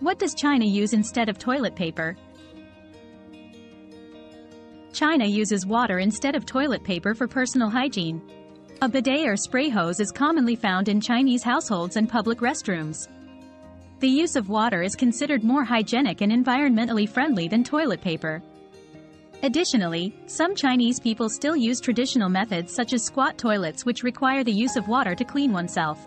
What does China use instead of toilet paper? China uses water instead of toilet paper for personal hygiene. A bidet or spray hose is commonly found in Chinese households and public restrooms. The use of water is considered more hygienic and environmentally friendly than toilet paper. Additionally, some Chinese people still use traditional methods such as squat toilets which require the use of water to clean oneself.